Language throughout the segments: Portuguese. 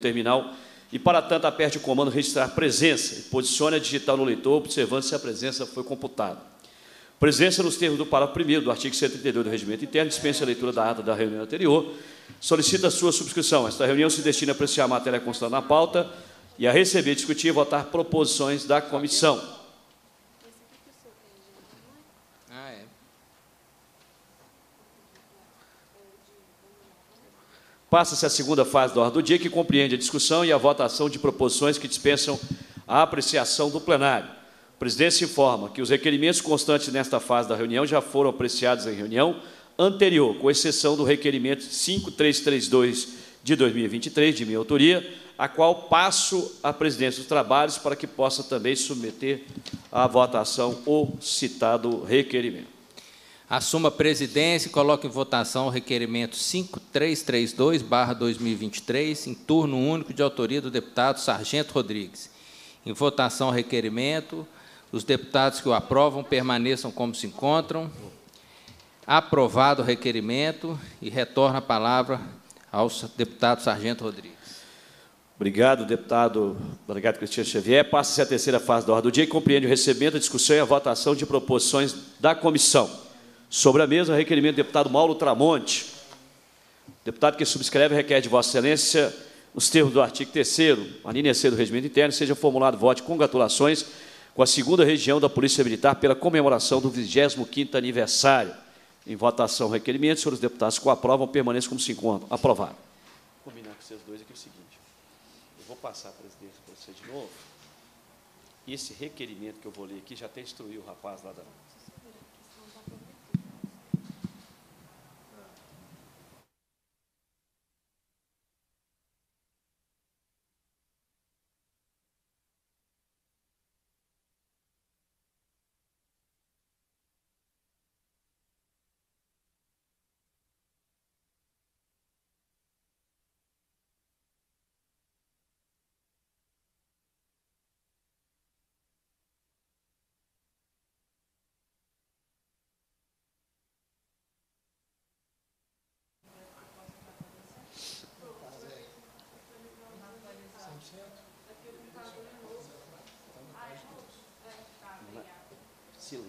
terminal e, para tanto, aperte o comando registrar presença e posicione a digital no leitor, observando se a presença foi computada. Presença nos termos do parágrafo 1 do artigo 132 do Regimento Interno, dispensa a leitura da ata da reunião anterior, solicita a sua subscrição. Esta reunião se destina a apreciar a matéria constante na pauta e a receber, discutir e votar proposições da comissão. Ah, é. Passa-se a segunda fase da ordem do dia, que compreende a discussão e a votação de proposições que dispensam a apreciação do plenário. A presidência informa que os requerimentos constantes nesta fase da reunião já foram apreciados em reunião anterior, com exceção do requerimento 5332 de 2023, de minha autoria, a qual passo à presidência dos trabalhos para que possa também submeter à votação o citado requerimento. Assuma a presidência e coloque em votação o requerimento 5332-2023, em turno único de autoria do deputado Sargento Rodrigues. Em votação requerimento, os deputados que o aprovam permaneçam como se encontram. Aprovado o requerimento e retorna a palavra ao deputado Sargento Rodrigues. Obrigado, deputado delegado Cristiano Xavier. Passa-se a terceira fase da ordem do dia e compreende o recebimento, a discussão e a votação de proposições da comissão. Sobre a mesa, requerimento do deputado Mauro Tramonte. Deputado que subscreve requer de Vossa Excelência, nos termos do artigo 3 a linha C do regimento interno, seja formulado voto de congratulações com a segunda região da Polícia Militar pela comemoração do 25º aniversário. Em votação, requerimento, senhores deputados o aprovam, permaneçam como se encontram. Aprovado. Vou combinar com vocês dois aqui o seguinte. Eu vou passar a presidência para você de novo. Esse requerimento que eu vou ler aqui já até instruiu o rapaz lá da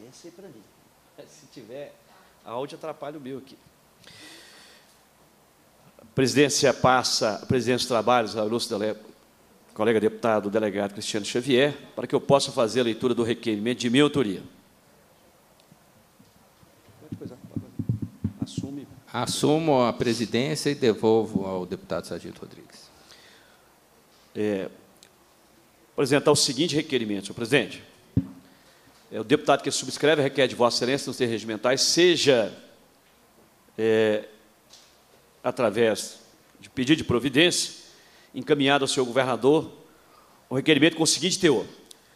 Aí para mim. Se tiver áudio, atrapalha o meu aqui. A presidência passa, a presidência dos trabalhos, ao ilustre dele, colega deputado, delegado Cristiano Xavier, para que eu possa fazer a leitura do requerimento de minha autoria. Assume. Assumo a presidência e devolvo ao deputado Sargento Rodrigues. É, apresentar o seguinte requerimento, senhor presidente. É, o deputado que subscreve requer de Vossa Excelência nos termos regimentais, seja é, através de pedido de providência, encaminhado ao senhor governador, o requerimento com o seguinte teor.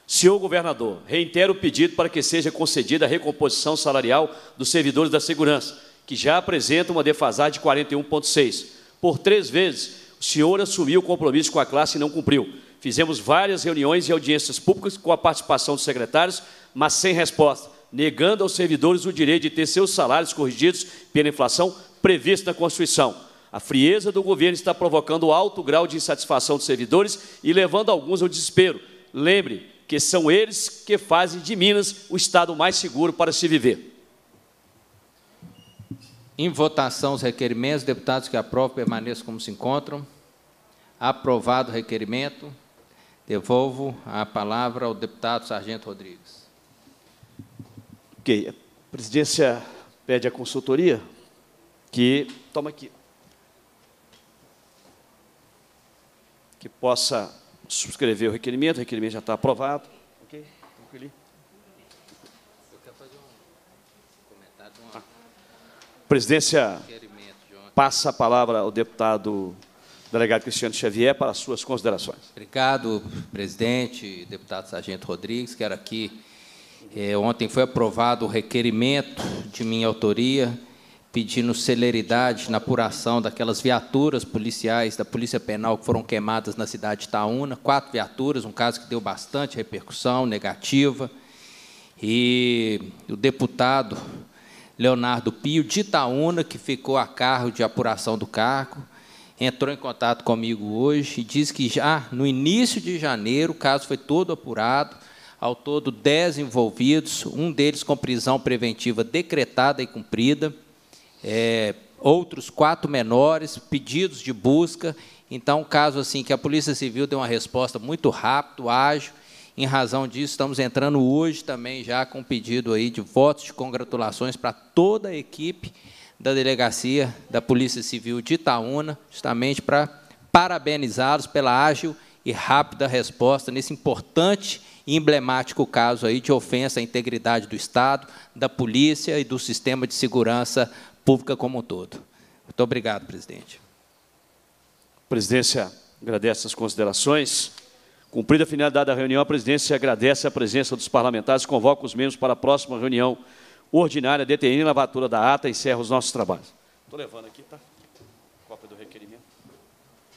Senhor governador, reitero o pedido para que seja concedida a recomposição salarial dos servidores da segurança, que já apresentam uma defasagem de 41,6. Por três vezes, o senhor assumiu o compromisso com a classe e não cumpriu. Fizemos várias reuniões e audiências públicas com a participação dos secretários, mas sem resposta, negando aos servidores o direito de ter seus salários corrigidos pela inflação prevista na Constituição. A frieza do governo está provocando alto grau de insatisfação dos servidores e levando alguns ao desespero. Lembre que são eles que fazem de Minas o estado mais seguro para se viver. Em votação os requerimentos, deputados que aprovam permaneçam como se encontram. Aprovado o requerimento. Devolvo a palavra ao deputado Sargento Rodrigues. Ok. A presidência pede a consultoria que. Toma aqui. Que possa subscrever o requerimento. O requerimento já está aprovado. Ok? Tranquilo. Eu quero fazer um comentário. Uma... A presidência passa a palavra ao deputado Delegado Cristiano Xavier, para as suas considerações. Obrigado, presidente, deputado Sargento Rodrigues. Quero aqui, é, ontem foi aprovado o requerimento de minha autoria, pedindo celeridade na apuração daquelas viaturas policiais da Polícia Penal que foram queimadas na cidade de Itaúna, quatro viaturas, um caso que deu bastante repercussão negativa. E o deputado Leonardo Pio, de Itaúna, que ficou a cargo de apuração do cargo, entrou em contato comigo hoje e disse que já no início de janeiro o caso foi todo apurado, ao todo 10 envolvidos, um deles com prisão preventiva decretada e cumprida, é, outros quatro menores, pedidos de busca. Então, um caso assim que a Polícia Civil deu uma resposta muito rápido, ágil. Em razão disso, estamos entrando hoje também já com um pedido aí de votos de congratulações para toda a equipe da Delegacia da Polícia Civil de Itaúna, justamente para parabenizá-los pela ágil e rápida resposta nesse importante e emblemático caso aí de ofensa à integridade do Estado, da polícia e do sistema de segurança pública como um todo. Muito obrigado, presidente. A presidência agradece as considerações. Cumprida a finalidade da reunião, a presidência agradece a presença dos parlamentares, convoca os membros para a próxima reunião ordinária, determina a lavatura da ata e encerra os nossos trabalhos. Estou levando aqui, tá?